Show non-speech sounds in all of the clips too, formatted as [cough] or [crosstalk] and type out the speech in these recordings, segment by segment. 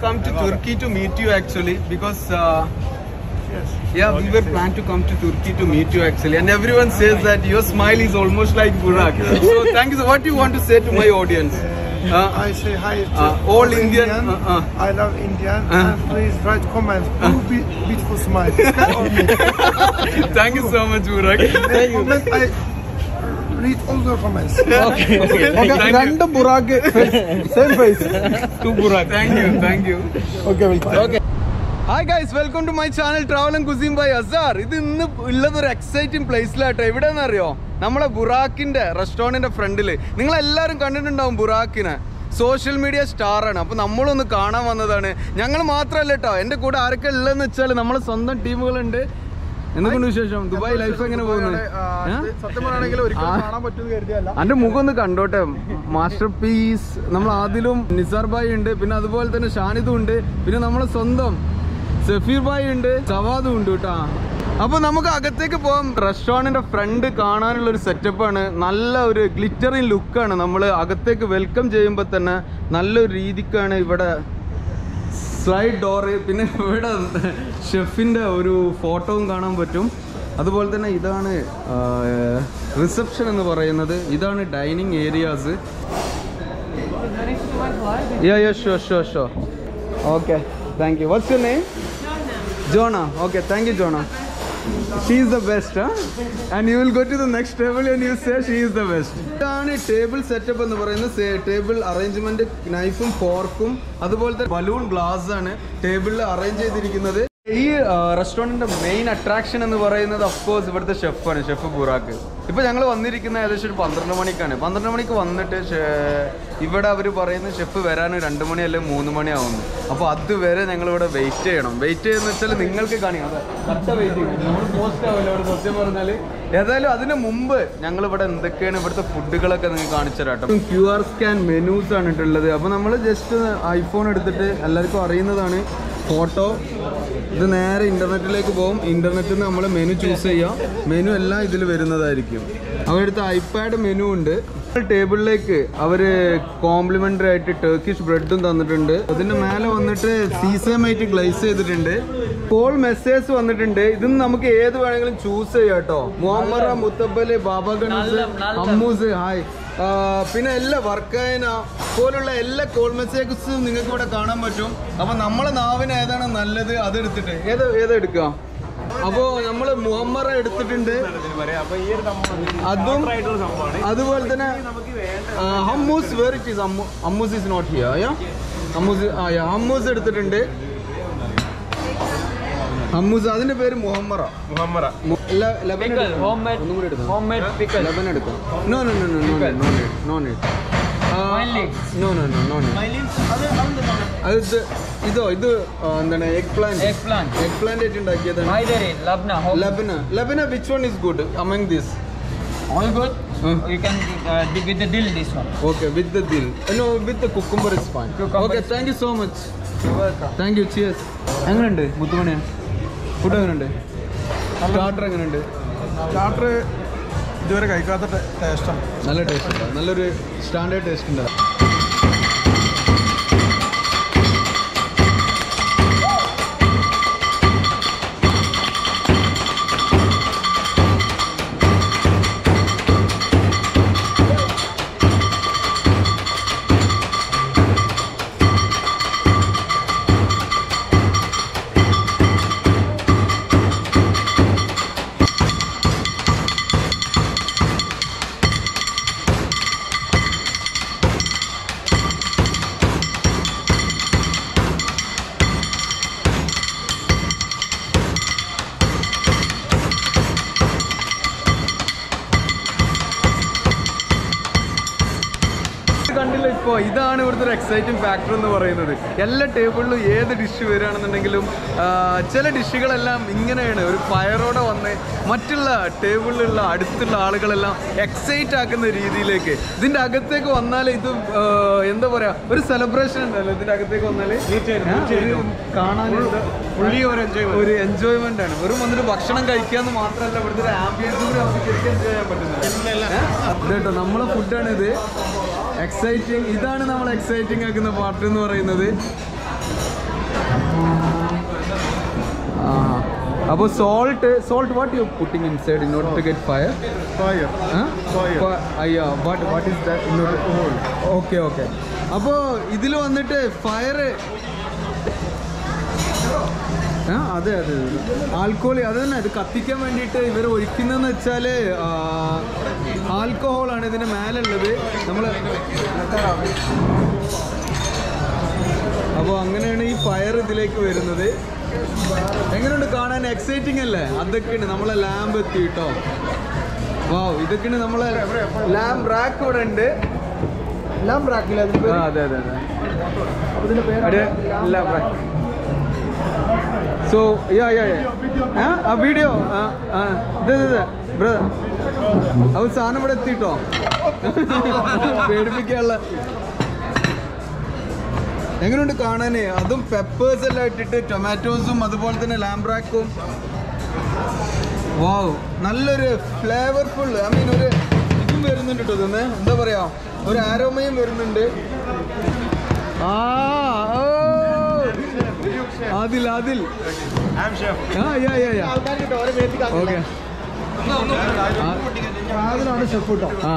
come to Turkey to meet you actually because uh, Yes. yeah, we were planned to come to Turkey to meet you actually, and everyone says that your smile is almost like Burak. so thank you. So what do you want to say to my [laughs] audience? Uh, I say hi to uh, all Indian, uh, uh. I love Indian. Uh. and please write comments. Two be- beautiful smile. Sky or me. thank you so much, Burak. Comment, I read all the comments. okay, okay. okay. Random Burak same face to Burak Thank you, thank you. Okay Okay. Hi guys welcome to my channel travel and cuisine by Azhar ഇത് ഇന്ന് ഉള്ളത് ഒരു exciting പ്ലേസിലാട്ടോ എവിടെയെന്ന് അറിയോ നമ്മളെ ബുറാക്കിന്റെ റെസ്റ്റോറന്റിന്റെ ഫ്രണ്ടിൽ നിങ്ങൾ എല്ലാവരും കണ്ടിട്ടുണ്ടാവും ബുറാക്കിനെ സോഷ്യൽ മീഡിയ സ്റ്റാർ ആണ്. അപ്പൊ നമ്മളൊന്ന് കാണാൻ വന്നതാണ്. ഞങ്ങൾ മാത്രമല്ല കേട്ടോ എന്റെ കൂടെ ആരൊക്കെ ഉള്ളതെന്ന് വെച്ചാൽ നമ്മളെ സ്വന്തം ടീമുകളുണ്ട് എന്തൊക്കെയുണ്ട് വിശേഷം? ദുബായ് ലൈഫ് എങ്ങനെ പോകുന്നു? എന്റെ മുഖം ഒന്ന് കണ്ടോട്ടെ. മാസ്റ്റർ പീസ് നമ്മൾ ആദിലും നിസാർ ഭായി ഉണ്ട്. പിന്നെ അതുപോലെ തന്നെ ഷാനിദും ഉണ്ട്. പിന്നെ നമ്മളെ സ്വന്തം സഫീർ ഭായി ഉണ്ട്. സവാദും ഉണ്ട് കേട്ടാ. അപ്പൊ നമുക്ക് അകത്തേക്ക് പോകാം റെസ്റ്റോറന്റിന്റെ ഫ്രണ്ട് കാണാനുള്ള ഒരു സെറ്റപ്പാണ് നല്ല ഒരു ഗ്ലിറ്ററിങ് ലുക്കാണ് നമ്മൾ അകത്തേക്ക് വെൽക്കം ചെയ്യുമ്പോൾ തന്നെ നല്ലൊരു രീതിക്കാണ് ഇവിടെ സ്ലൈഡ് ഡോറ് പിന്നെ ഇവിടെ ഷെഫിന്റെ ഒരു ഫോട്ടോയും കാണാൻ പറ്റും. അതുപോലെ തന്നെ ഇതാണ് റിസപ്ഷൻ എന്ന് പറയുന്നത്. ഇതാണ് dining areas yeah yeah show show show okay thank you what's your name Jona okay thank you Jona she is the best and you will go to the next table and you say she is the best ഇതാണ് table setup എന്ന് പറയുന്നത് table arrangement നൈഫും ഫോർക്കും അതുപോലത്തെ balloon glass ആണ് ടേബിളിൽ arrange ചെയ്തിരിക്കുന്നത്. ഈ റെസ്റ്റോറന്റിന്റെ main attraction എന്ന് പറയുന്നത് അഫ്കോഴ്സ് ഇവിടുത്തെ ഷെഫാണ് ഷെഫ് ബുറാക്ക്. ഇപ്പോൾ ഞങ്ങൾ വന്നിരിക്കുന്ന ഏകദേശം ഒരു പന്ത്രണ്ട് മണിക്കാണ്. പന്ത്രണ്ട് മണിക്ക് വന്നിട്ട് ഇവിടെ അവർ പറയുന്ന ഷെഫ് വരാൻ രണ്ട് മണി അല്ലെങ്കിൽ മൂന്ന് മണി ആവുന്നു. അപ്പോൾ അതുവരെ ഞങ്ങൾ ഇവിടെ വെയിറ്റ് ചെയ്യണം. വെയിറ്റ് ചെയ്യുന്ന വെച്ചാൽ നിങ്ങൾക്ക് കാണിക്കാം കറക്റ്റ് വെയിറ്റ് ചെയ്യും. നമ്മൾ പോസ്റ്റ് ആവില്ല ഇവിടെ സത്യം പറഞ്ഞാൽ ഏതായാലും അതിന് മുമ്പ് ഞങ്ങൾ ഇവിടെ എന്തൊക്കെയാണ് ഇവിടുത്തെ ഫുഡുകളൊക്കെ നിങ്ങൾക്ക് കാണിച്ചു തരാം ക്യു ആർ സ്കാൻ മെനൂസ് ആണ് ഇട്ടുള്ളത്. അപ്പോൾ നമ്മൾ ജസ്റ്റ് ഐഫോൺ എടുത്തിട്ട് എല്ലാവർക്കും അറിയുന്നതാണ്. ഫോട്ടോ ഇത് നേരെ ഇന്റർനെറ്റിലേക്ക് പോകും. ഇന്റർനെറ്റിൽ നിന്ന് നമ്മൾ മെനു ചൂസ് ചെയ്യാം. മെനു എല്ലാം ഇതിൽ വരുന്നതായിരിക്കും. അവരടുത്ത് ഐപാഡ് മെനു ഉണ്ട്. ടേബിളിലേക്ക് അവർ കോംപ്ലിമെന്ററി ആയിട്ട് ടർക്കിഷ് ബ്രെഡും തന്നിട്ടുണ്ട്. അതിന്റെ മേലെ വന്നിട്ട് സീസമായിട്ട് ഗ്ലൈസ് ചെയ്തിട്ടുണ്ട്. കോൾ മെസ്സേജ് വന്നിട്ടുണ്ട്. ഇതിന്ന് നമുക്ക് ഏത് വേണമെങ്കിലും ചൂസ് ചെയ്യാം കേട്ടോ മുഹമ്മറ മുത്തബൽ ബാബ ഗണൂസ് അമ്മൂസ് ഹായ് പിന്നെ എല്ലാ വർക്കായന പോലുള്ള എല്ലാ കോൾ മെസ്സേജസും നിങ്ങൾക്ക് ഇവിടെ കാണാൻ പറ്റും. അപ്പൊ നമ്മളെ നാവിന് ഏതാണ് നല്ലത് അതെടുത്തിട്ട്. ഏത് ഏത് എടുക്കാം? അപ്പോ നമ്മൾ മുഹമ്മറ എടുത്തിട്ടുണ്ട്. അതും അതുപോലെ തന്നെ hummus where it hummus is not here hummus ആ ഹമ്മൂസ് എടുത്തിട്ടുണ്ട്. ഹമ്മൂസ് അതിന്റെ പേര് മുഹമ്മറ Muhammad. മു- ല- ലബൻ എടുക്കാം. homemade- ഒന്നും കൂടി എടുക്കാം homemade pickle. ലബൻ എടുക്കാം no no no no no no no no no no no no അത് ഇത് ഇതോ ഇത് ആ, എന്താണ് eggplant Eggplant. Eggplant ആയിട്ട് ഉണ്ടാക്കിയതാണ് Hyderabad, Labna, home. ലബന ലബന which one is good among this All good. Hmm. You can uh, dig with the dill this one. Okay with the dill no with the cucumber is fine Cucumber okay is thank you so much thank you cheers എങ്ങനെയുണ്ട് മുത്തുമണിയ food എങ്ങനെയുണ്ട്? Starter എങ്ങനെയുണ്ട്? Starter ഇതുവരെ കഴിക്കാത്ത ടേസ്റ്റാണ് നല്ല taste ഉണ്ട്? നല്ലൊരു standard taste ഉണ്ട്? എക്സൈറ്റിംഗ് ഫാക്ടർ എന്ന് പറയുന്നത്. എല്ലാ ടേബിളിലും ഏത് ഡിഷ് വരികയാണെന്നുണ്ടെങ്കിലും ചില ഡിഷുകളെല്ലാം ഇങ്ങനെയാണ്. ഒരു ഫയറോടെ വന്ന് മറ്റുള്ള ടേബിളിലുള്ള അടുത്തുള്ള ആളുകളെല്ലാം എക്സൈറ്റ് ആക്കുന്ന രീതിയിലേക്ക്. ഇതിന്റെ അകത്തേക്ക് വന്നാൽ ഇത് എന്താ പറയുക ഒരു സെലിബ്രേഷൻ ഉണ്ടല്ലോ. ഇതിന്റെ അകത്തേക്ക് വന്നാൽ കാണാനുള്ള ഒരു എൻജോയ്മെന്റ് എൻജോയ്മെന്റ് ആണ്. വെറും വന്നിട്ട് ഭക്ഷണം കഴിക്കാന്ന് മാത്രമല്ല ഇവിടുത്തെ ഒരു ആംബിയൻസ് കൂടി നമുക്ക് ശരിക്കും എൻജോയ് ചെയ്യാൻ കേട്ടോ നമ്മളെ ഫുഡാണിത്. എക്സൈറ്റിംഗ് ഇതാണ് നമ്മൾ എക്സൈറ്റിംഗ് ആക്കുന്ന പാർട്ട് എന്ന് പറയുന്നത്. ആ അപ്പോൾ salt salt what you putting inside in order to get fire fire അയ്യോ what what is that okay okay അപ്പോൾ ഇതിൽ വന്നിട്ട് ഫയർ ആ അതെ അതെ ആൽക്കോളി അത് തന്നെ അത് കത്തിക്കാൻ വേണ്ടിയിട്ട് ഇവർ ഒഴിക്കുന്നതെന്ന് വെച്ചാൽ ആൽക്കഹോളാണ് ഇതിന്റെ മേലുള്ളത്. നമ്മൾ അപ്പോൾ അങ്ങനെയാണ് ഈ ഫയർ ഇതിലേക്ക് വരുന്നത്. എങ്ങനെയുണ്ട് കാണാൻ? എക്സൈറ്റിംഗ് അല്ലേ? അതൊക്കെയാണ് നമ്മളെ ലാമ്പ് എത്തി കേട്ടോ വാവ് ഇതൊക്കെയാണ് നമ്മളെ ലാമ്പ് റാക്ക് ഇവിടെ ഉണ്ട്. ലാമ്പ്? ആ അതെ അതെ അതെ. Lamb rack so yeah yeah ആ വീഡിയോ ആ ആ. ഇത് ബ്രദർ അത് സാധനം ഇവിടെ എത്തിട്ടോ? പേടിപ്പിക്കാനുള്ള. എങ്ങനെയുണ്ട് കാണാനേ? അതും പെപ്പേഴ്സ് എല്ലാം ഇട്ടിട്ട് ടൊമാറ്റോസും അതുപോലെ തന്നെ ലാംബ്രാക്കും വാവ് നല്ലൊരു ഫ്ലേവർഫുൾ ഐ മീൻ ഒരു ഇതും വരുന്നുണ്ട് കേട്ടോ ഇതൊന്ന്. എന്താ പറയാ? ഒരു ആരോമയും വരുന്നുണ്ട്. ആ ഓ. അതിൽ അതിൽ. ആ യാ യാ യാ. ആൾക്കാർ കിട്ടും അവരെ ഓക്കെ ആ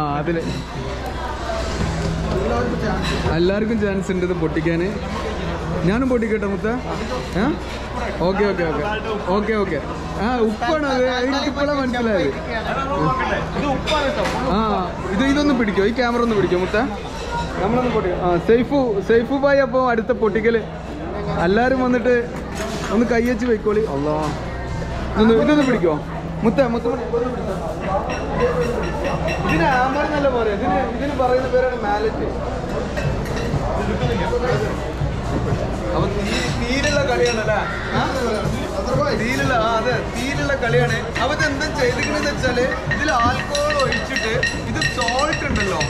എല്ലാവർക്കും ചാൻസ് ഉണ്ട് ഇത് പൊട്ടിക്കാൻ ഞാനും പൊട്ടിക്കട്ടെ മുത്ത? Okay okay okay. Okay okay. ആ ഉപ്പാണ് അത് എനിക്ക് ഇപ്പോഴാണ് മനസ്സിലായത്. ആ ഇത് ഇതൊന്ന് പിടിക്കോ. ഈ ക്യാമറ ഒന്ന് പിടിക്കോ മുത്ത? നമ്മളൊന്ന് പൊട്ടിക്കും ആ സേഫു സേഫു ബായി അപ്പോൾ അടുത്ത പൊട്ടിക്കൽ. എല്ലാവരും വന്നിട്ട് ഒന്ന് കൈ വെച്ച് വയ്ക്കോളി അല്ലോ ഇതൊന്ന് ഇതൊന്ന് പിടിക്കോ. മുത്ത മുത്ത. ഇതിന് ആമ്പർ എന്നല്ല പറയാ ഇതിന് ഇതിന് പറയുന്ന പേരാണ് മാലറ്റ്. അപ്പൊ തീരുള്ള കളിയാണല്ലേ? തീരുള്ള ആ അതെ തീരുള്ള കളിയാണ്. എന്താ ചെയ്തിരിക്കണെന്ന് വെച്ചാൽ ഇതിൽ ആൽക്കഹോൾ ഒഴിച്ചിട്ട് ഇത് സോൾട്ട് ഉണ്ടല്ലോ.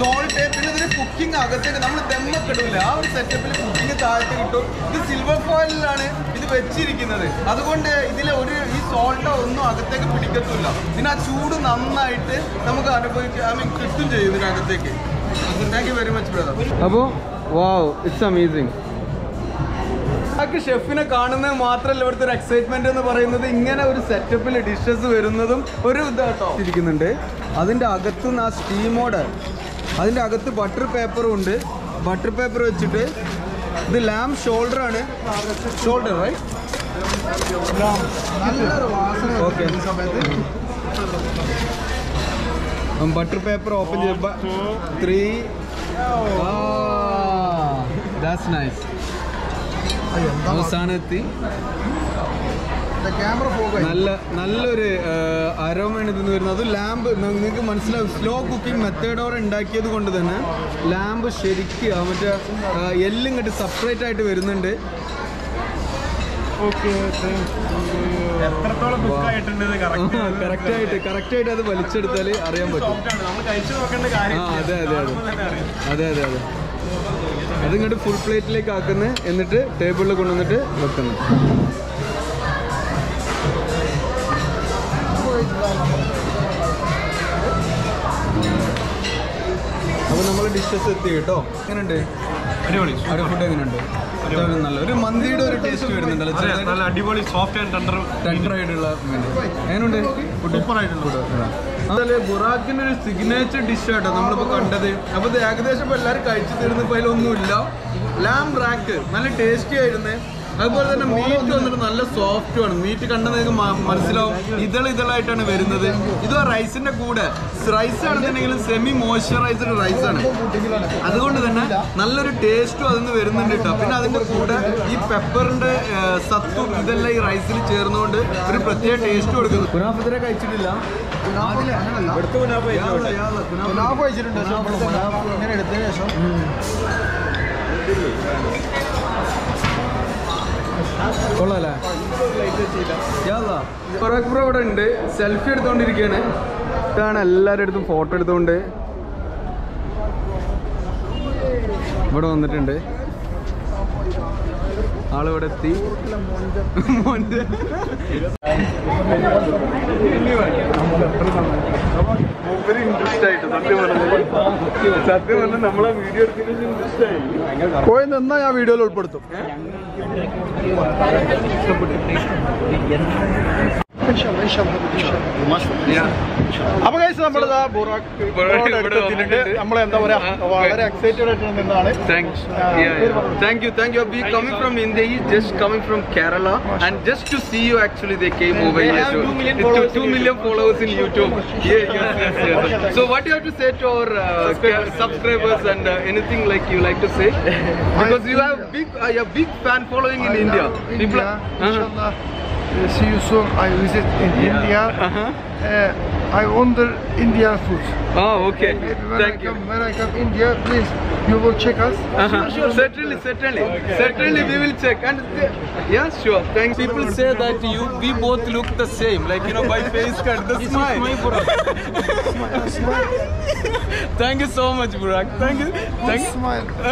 സോൾട്ട് പിന്നെ ഇതിന് കുക്കിംഗ് അകത്തേക്ക് നമ്മൾ ദമ്മൊക്കെ ആ ഒരു സെറ്റപ്പിൽ കുക്കിംഗ് താഴത്ത് കിട്ടും. ഇത് സിൽവർ ഫോയിലാണ് ഇത് വെച്ചിരിക്കുന്നത്. അതുകൊണ്ട് ഇതിലെ ഒരു ഈ സോൾട്ടോ ഒന്നും അകത്തേക്ക് പിടിക്കത്തില്ല പിന്നെ ആ ചൂട് നന്നായിട്ട് നമുക്ക് അനുഭവിക്കാൻ ഐ മീൻ കിട്ടും ചെയ്യും ഇതിനകത്തേക്ക്. Thank you very much brother അപ്പോൾ വാവ് ഇറ്റ്സ് അമേസിങ് നമുക്ക് ഷെഫിനെ കാണുന്നത് മാത്രമല്ല ഇവിടുത്തെ ഒരു എക്സൈറ്റ്മെന്റ് എന്ന് പറയുന്നത് ഇങ്ങനെ ഒരു സെറ്റപ്പിൽ ഡിഷസ് വരുന്നതും ഒരു ഇതാട്ടോ ഇരിക്കുന്നുണ്ട്. അതിന്റെ അകത്തുനിന്ന് ആ സ്റ്റീമോടെ അതിന്റെ അകത്ത് ബട്ടർ പേപ്പറും ഉണ്ട്. ബട്ടർ പേപ്പർ വെച്ചിട്ട് ഇത് ലാം ഷോൾഡർ ആണ്. Shoulder right okay butter paper open ചെയ്യുമ്പോൾ ത്രീ ദാറ്റ്സ് നൈസ് അവസാനം എത്തി. ക്യാമറ പോകുക നല്ല നല്ലൊരു അരോമയാണ് ഇതിന് വരുന്നത്. അത് ലാമ്പ് നിങ്ങൾക്ക് മനസ്സിലാവും. സ്ലോ കുക്കിംഗ് മെത്തേഡോടെ ഉണ്ടാക്കിയത് കൊണ്ട് തന്നെ ലാമ്പ് ശരിക്കും മറ്റേ എല്ലും കണ്ട് സെപ്പറേറ്റ് ആയിട്ട് വരുന്നുണ്ട്. കറക്റ്റായിട്ട് കറക്റ്റായിട്ട് അത് വലിച്ചെടുത്താൽ അറിയാൻ പറ്റും. ആ അതെ അതെ അതെ. അതെ അതെ അതെ. അതിങ്ങോട്ട് ഫുൾ പ്ലേറ്റിലേക്ക് ആക്കുന്നത് എന്നിട്ട് ടേബിളിൽ കൊണ്ടുവന്നിട്ട് വെക്കുന്നു. അപ്പോൾ നമ്മൾ ഡിഷസ് എത്തി കേട്ടോ. എങ്ങനെയുണ്ട് അടിപൊളി അവിടെ ഫുഡ് എങ്ങനെയുണ്ട് നല്ല ഒരു മന്തിയുടെ ഒരു ടേസ്റ്റ് വരുന്നുണ്ടല്ലോ നല്ല അടിപൊളി സോഫ്റ്റ് ആൻഡ് ടെൻഡർ ടെൻഡർ ആയിട്ടുള്ള. എങ്ങനെയുണ്ട് സൂപ്പർ ആയിട്ടുള്ള അതല്ലേ ബുറാക്കിന്റെ ഒരു സിഗ്നേച്ചർ ഡിഷ് ആട്ടോ നമ്മളിപ്പോ കണ്ടത്. അപ്പൊ ഇത് ഏകദേശം ഇപ്പൊ എല്ലാവരും കഴിച്ചു തീർന്നപ്പോ അതിലൊന്നുമില്ല. ലാം റാക്ക് നല്ല ടേസ്റ്റി ആയിരുന്നു. അതുപോലെ തന്നെ മീറ്റ് വന്നിട്ട് നല്ല സോഫ്റ്റും ആണ്. മീറ്റ് കണ്ടാൽ നിങ്ങൾക്ക് മനസ്സിലാവും. ഇതൾ ഇതളായിട്ടാണ് വരുന്നത്. ഇത് റൈസിന്റെ കൂടെ. റൈസ് ആണെന്നുണ്ടെങ്കിലും സെമി മോയ്സ്ചറൈസ്ഡ് റൈസ് ആണ്. അതുകൊണ്ട് തന്നെ നല്ലൊരു ടേസ്റ്റും അതിന് വരുന്നുണ്ട് കേട്ടോ. പിന്നെ അതിന്റെ കൂടെ ഈ പെപ്പറിന്റെ സത്തും ഇതെല്ലാം ഈ റൈസിൽ ചേർന്നുകൊണ്ട് ഒരു പ്രത്യേക ടേസ്റ്റ് കൊടുക്കുന്നു. കുനാഫത്തിനെ കഴിച്ചിട്ടില്ല. കഴിച്ചിട്ടുണ്ട്. ഇങ്ങനെ എടുത്തതിന് ശേഷം. കൊള്ളാല്ലേ ഉണ്ട്. സെൽഫി എടുത്തുകൊണ്ടിരിക്കുകയാണ് ഇതാണ് എല്ലാവരുടെ അടുത്തും ഫോട്ടോ എടുത്തുകൊണ്ട് ഇവിടെ വന്നിട്ടുണ്ട്. ആളിവിടെ എത്തി മോന്റെ മൂപ്പര് ഇൻട്രസ്റ്റ് ആയിട്ട് സത്യം പറഞ്ഞത് സത്യം പറഞ്ഞാൽ നമ്മളെ വീഡിയോ എടുത്തതിന് ഇൻട്രസ്റ്റ് ആയി. പോയി നിന്നാ ഞാൻ വീഡിയോയിൽ ഉൾപ്പെടുത്തും. കഴിച്ച് നമ്മളിതാ ബുറാക്ക് ബുറാക്ക് ഇവിടെ അടുത്തെത്തിയിട്ടുണ്ട് വന്നിട്ടുണ്ട്. നമ്മൾ എന്താ പറയാ ആ, വളരെ എക്സൈറ്റഡ് ആയിട്ട് നിന്നാണ് Thanks. Yeah, yeah. Thank you, thank you. We coming from India. He's just coming from Kerala, and just to see you, actually, they came over here. have to- two million to- followers two in million followers in YouTube. Yeah, yes, yes, yes. So, what do you have to say to our uh, subscribers and uh, anything like you like to say? [laughs] Because you have big, uh, a big fan following in I India. love People. India. Uh-huh. Inshallah, uh, See you soon. I visit in India. Uh-huh. Uh, [laughs] I wonder Indian food. Oh, okay. Maybe when Thank I you. come, when I come India, please, you will check us. Uh-huh. Certainly, certainly, certainly we will check. And th- yeah, sure. Thanks. People say that you, we both look the same, like you know, by [laughs] face cut, the smile. Thank you so much, Burak. Thank you. Thank you. Smile. Uh,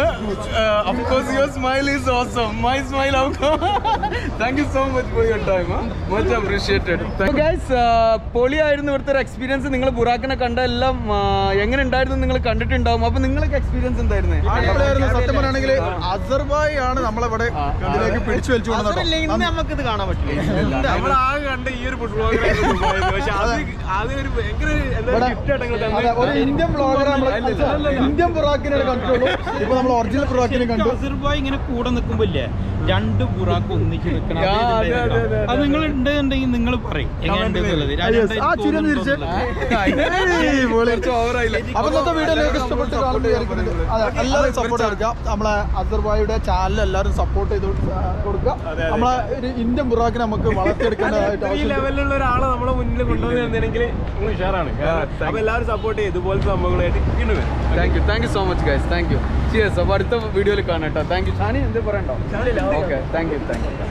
uh, of course, your smile is awesome. My smile, how come? [laughs] Thank you so much for your time. Huh? Much appreciated. Thank you. guys, പൊളിയായിരുന്നു ഇവിടുത്തെ ഒരു Experience നിങ്ങൾ ബുറാക്കിനെ കണ്ട എല്ലാം എങ്ങനെ ഉണ്ടായിരുന്നു നിങ്ങൾ കണ്ടിട്ടുണ്ടാവും. അപ്പൊ നിങ്ങൾക്ക് എക്സ്പീരിയൻസ് എന്തായിരുന്നു. സത്യം പറയുകയാണെങ്കിൽ അസർബായ് ആണ് നമ്മളിവിടെ ഇതിലേക്ക് പിടിച്ചു വലിച്ചു നമുക്ക് ഇത് കാണാൻ പറ്റില്ല. നമ്മൾ ആ കണ്ട ഈ ഒരു ഒരു ഇന്ത്യൻ ബ്ലോഗർ നമ്മൾ ഇന്ത്യൻ ബുറാക്കിനെ കണ്ടുള്ളൂ ഇപ്പൊ നമ്മൾ ഒറിജിനൽ ബുറാക്കിനെ കണ്ടു. അസർബായ് ഇങ്ങനെ കൂടെ നിൽക്കുമ്പോ ഇല്ലേ രണ്ട് ബുറാക്ക് ഒന്നിച്ച് നിൽക്കണം. അതെ, അതെ, അതെ, അത് നിങ്ങൾ ഉണ്ടെന്നുണ്ടെങ്കിൽ നിങ്ങൾ പറയും എങ്ങനെയുണ്ട് എന്നുള്ളത്. ആ ചിരി തിരിച്ച് അപ്പൊ ഇന്നത്തെ വീഡിയോ നിങ്ങൾക്ക് ഇഷ്ടപ്പെട്ട് കാണുമെന്ന് വിചാരിക്കുന്നുണ്ട് അതെ എല്ലാവരും സപ്പോർട്ട് കൊടുക്കുക നമ്മളെ അസർബായിയുടെ ചാനൽ എല്ലാവരും സപ്പോർട്ട് ചെയ്ത് കൊടുക്കുക. നമ്മളെ ഒരു ഇന്ത്യൻ ബുറാക്കിനെ നമുക്ക് വളർത്തിയെടുക്കേണ്ടതായിട്ട് ഈ ലെവലിലുള്ള ഒരാളെ നമ്മളെ മുന്നിൽ കൊണ്ടുവന്നിരുന്നെങ്കിൽ ഉഷാറാണ്. അപ്പൊ എല്ലാവരും സപ്പോർട്ട് ചെയ്യും. ഇതുപോലത്തെ സംഭവങ്ങളായിട്ട് വീണ്ടും thank you thank you so much guys thank you cheers അടുത്ത വീഡിയോയിൽ കാണാം കേട്ടോ. താങ്ക് യു ഷാനി എന്ത് പറയണ്ടോ? Okay thank you thank you